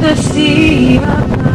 the sea of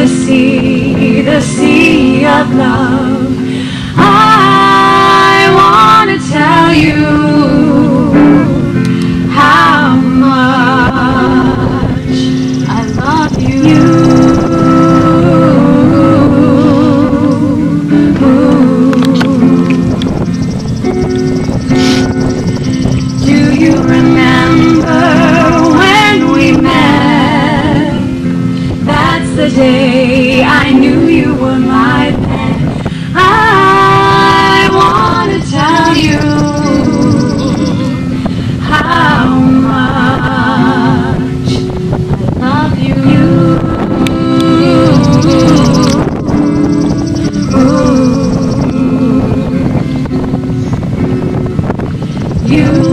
the sea, the sea of love. The day I knew you were my pet. I want to tell you how much I love you. You